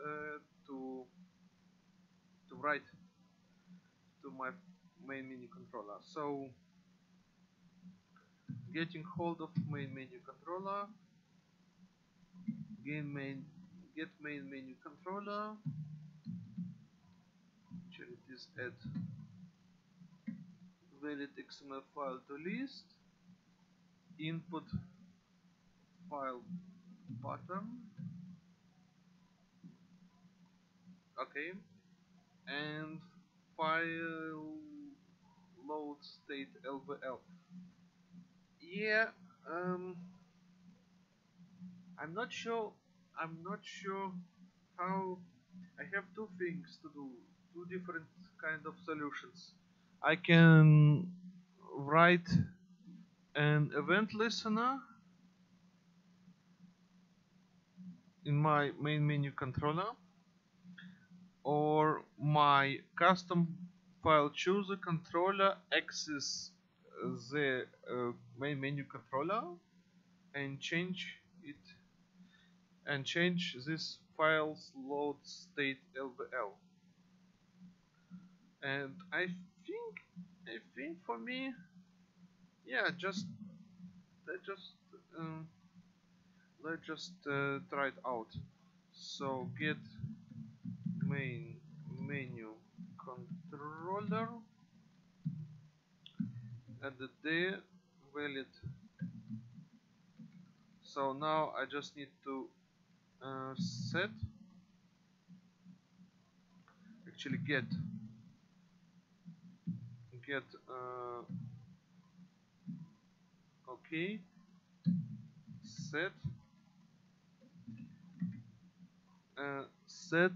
uh, to to write to my main menu controller so getting hold of main menu controller. Gain main get main menu controller. Actually it is add valid XML file to list. Input file pattern okay. And file load state lvl yeah um I'm not sure I'm not sure how I have two things to do two different kind of solutions. I can write an event listener in my main menu controller or my custom file chooser controller access the uh, main menu controller and change it and change this file's load state LVL and I think I think for me yeah just let just um, let's just uh, try it out. So get main menu controller add the day valid so now I just need to uh, set actually get get uh, okay set uh, set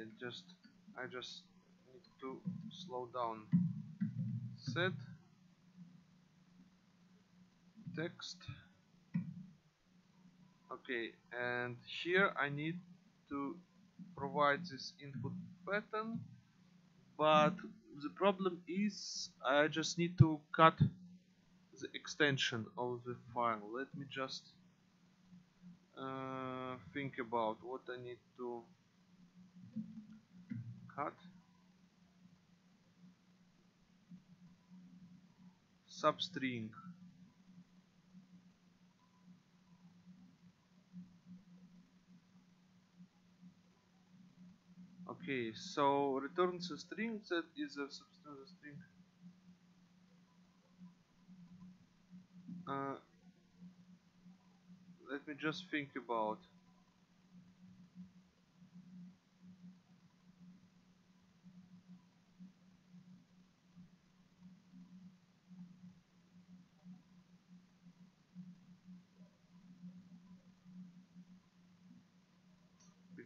okay just I just need to slow down. Set. Text. Okay and here I need to provide this input pattern but the problem is I just need to cut the extension of the file. Let me just uh, think about what I need to substring. Okay so returns a string that is a substring string. Uh, let me just think about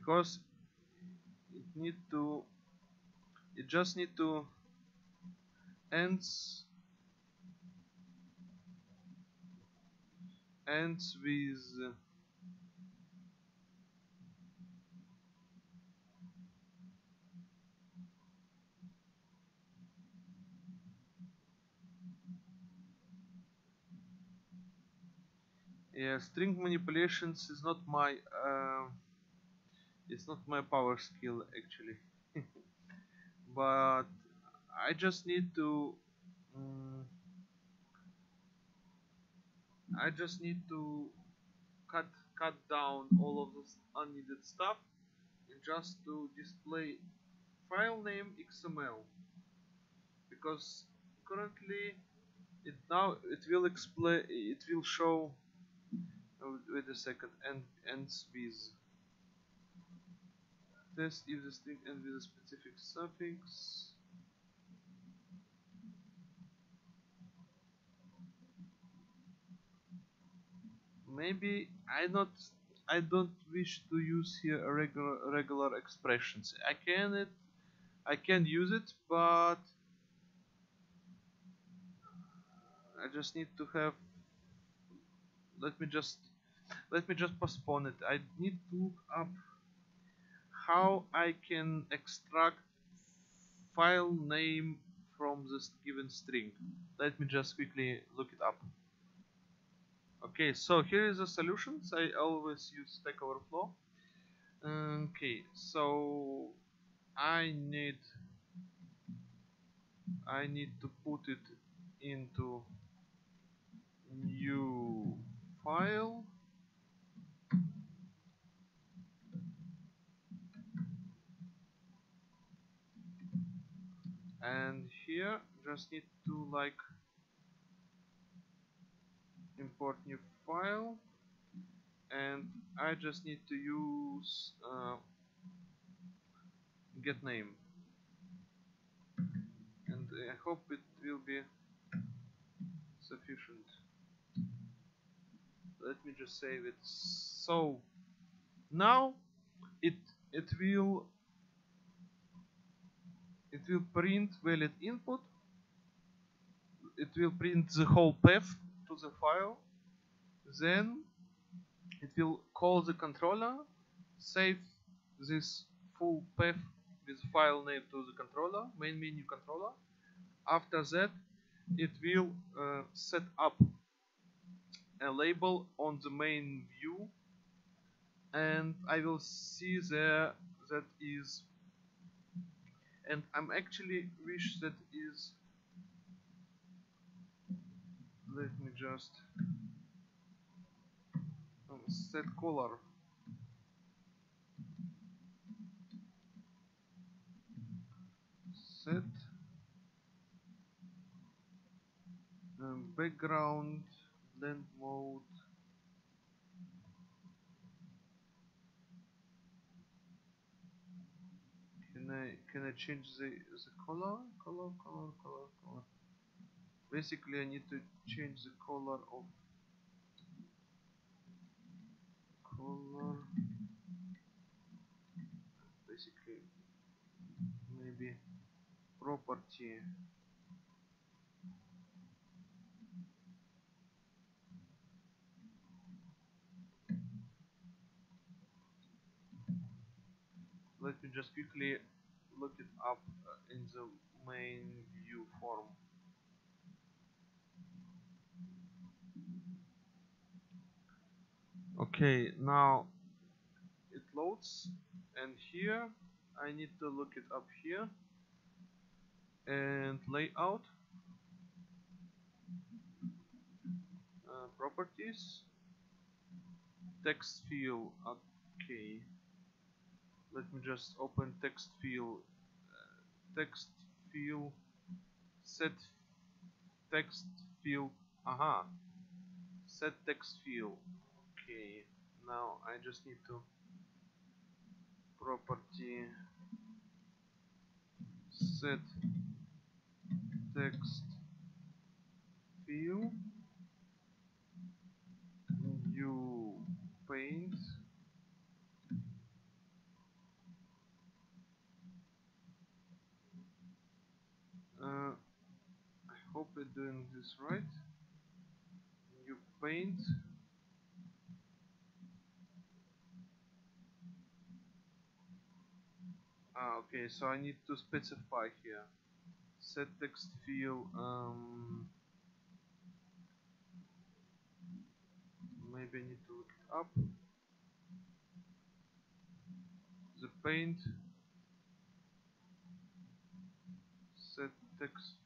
because it need to it just need to ends ends with yeah string manipulations is not my uh, it's not my power skill actually. But I just need to um, I just need to cut cut down all of this unneeded stuff and just to display file name XML because currently it now it will explain it will show oh, wait a second and ends with test if the string ends with a specific suffix. Maybe I not I don't wish to use here regular regular expressions. I can it I can use it but I just need to have let me just let me just postpone it. I need to look up how I can extract file name from this given string. Let me just quickly look it up. Okay so here is the solutions. I always use Stack Overflow. Okay so I need I need to put it into new file and here just need to like import new file. And I just need to use uh, get name. And I hope it will be sufficient. Let me just save it. So now it it will it will print valid input. It will print the whole path to the file. Then it will call the controller save this full path with file name to the controller main menu controller. After that it will uh, set up a label on the main view. And I will see there that is and I'm actually wish that is let me just um, set color. Set um, background blend mode can I can I change the the color? Color color color color. Basically I need to change the color of color. Basically maybe property. Let me just quickly look it up uh, in the main view form. Okay now it loads and here I need to look it up here and layout uh, properties text field okay let me just open text field uh, text field set text field aha set text field. Okay now I just need to property set text field new paint uh, We're doing this right. New paint. Ah okay so I need to specify here. Set text field um, maybe I need to look it up. The paint. Set text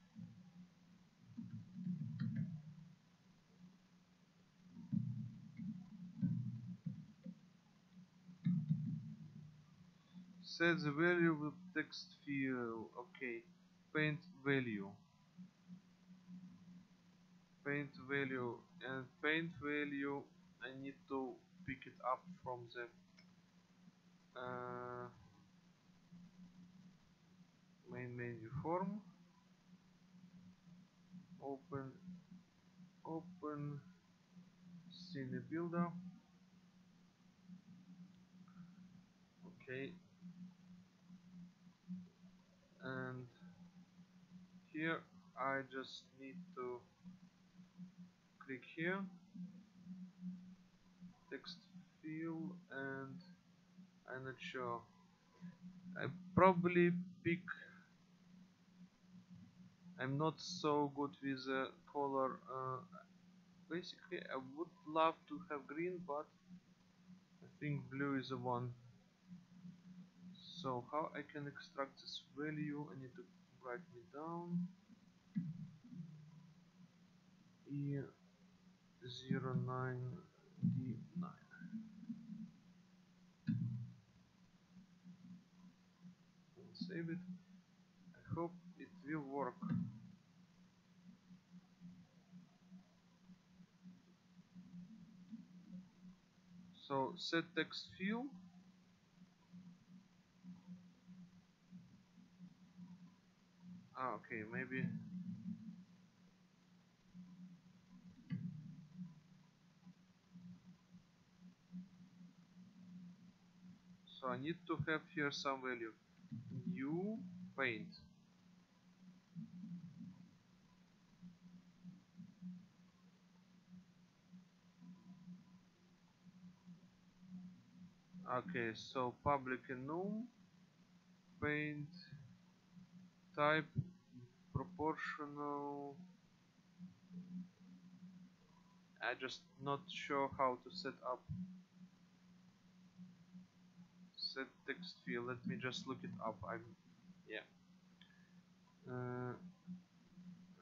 set the value with text field okay. Paint value. Paint value. And paint value I need to pick it up from the uh, main menu form. Open open scene builder. Okay and here I just need to click here. Text field and I'm not sure. I probably pick I'm not so good with the color uh, basically I would love to have green but I think blue is the one so how I can extract this value I need to write me down. E09d9 save it. I hope it will work. So set text field. Okay maybe. So I need to have here some value. New paint. Okay so public enum paint type proportional I just not sure how to set up. Set text field. Let me just look it up. I'm yeah. Uh,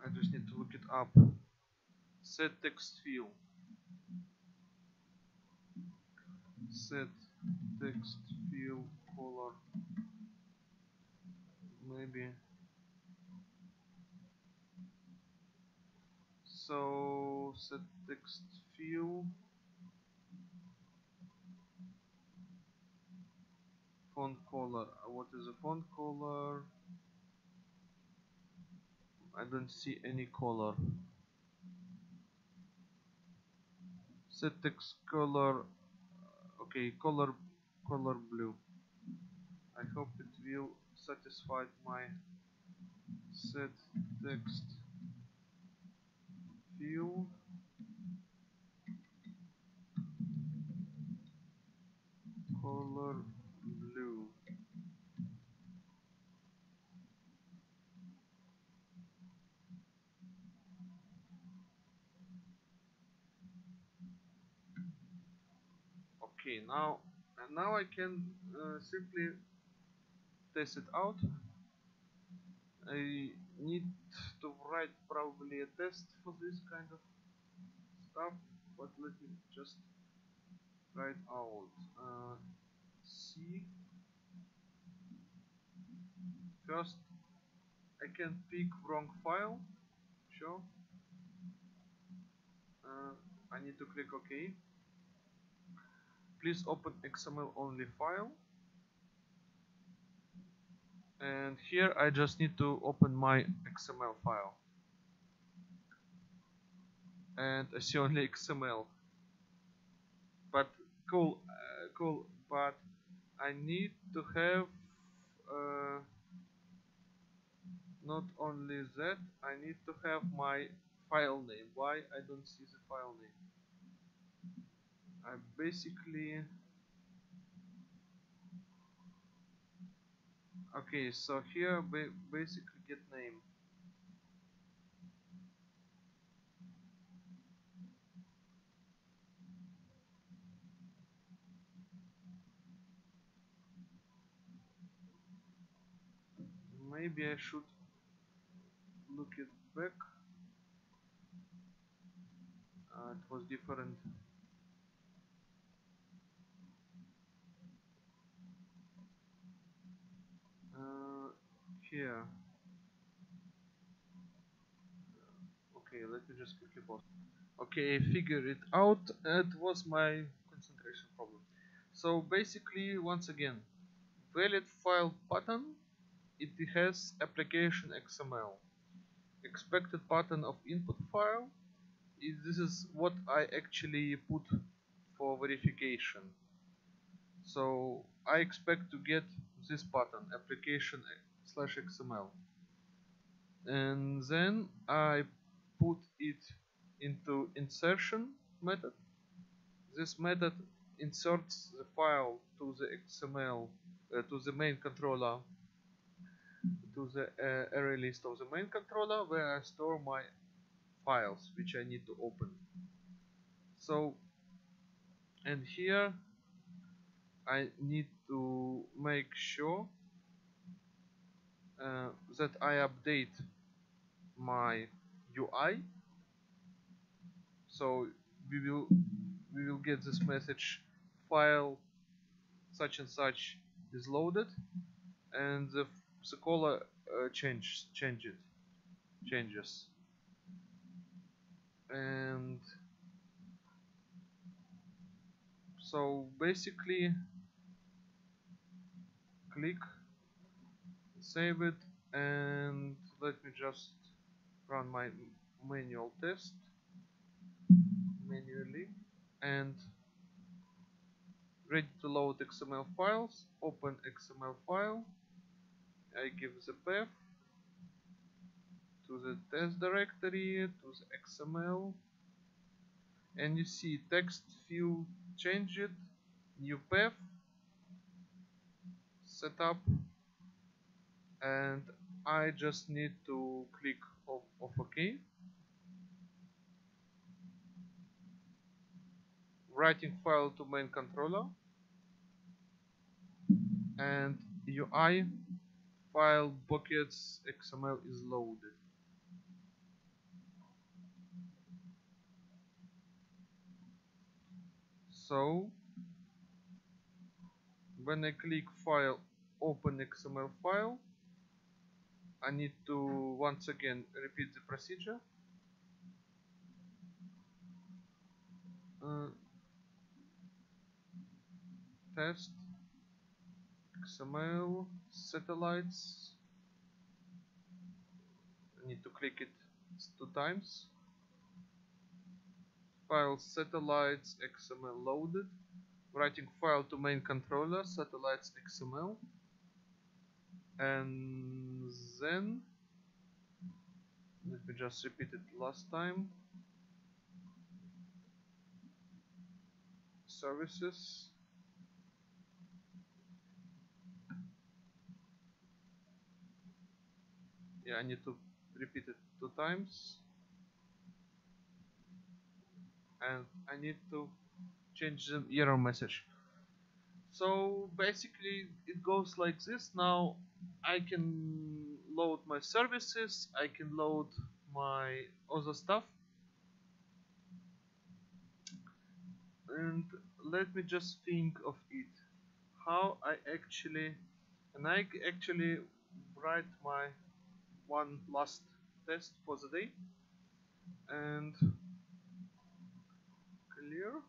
I just need to look it up. Set text field. Set text field color. Maybe so set text view. Font color. Uh, what is a font color? I don't see any color. Set text color. Uh, okay color color blue. I hope it will satisfy my set text field color blue. Okay now and now I can uh, simply test it out I need to write probably a test for this kind of stuff but let me just write out uh, C. First I can pick wrong file sure. Uh, I need to click OK. Please open XML only file and here I just need to open my XML file. And I see only XML but cool uh, cool but I need to have uh, not only that I need to have my file name. Why I don't see the file name? I basically okay so here ba basically get name. Maybe I should look it back. Uh, it was different uh, here. Okay let me just quickly pause. Okay I figured it out. It was my concentration problem. So basically once again valid file pattern it has application XML expected pattern of input file is this is what I actually put for verification. So I expect to get this button application slash XML and then I put it into insertion method. This method inserts the file to the XML uh, to the main controller to the uh, array list of the main controller where I store my files which I need to open. So and here I need to make sure uh, that I update my UI so we will we will get this message file such and such is loaded and the, the color uh, change change it changes. And so basically click save it and let me just run my manual test manually and ready to load XML files open XML file. I give the path to the test directory to the XML and you see text field change it new path setup and I just need to click off, OK writing file to main controller. And UI file buckets XML is loaded. So when I click file open XML file I need to once again repeat the procedure. Uh, test XML satellites. I need to click it two times. File satellites XML loaded writing file to main controller satellites XML and then let me just repeat it last time. Services. Yeah I need to repeat it two times. And I need to change the error message. So basically it goes like this. Now I can load my services I can load my other stuff. And let me just think of it. How I actually and I actually write my one last test for the day. And clear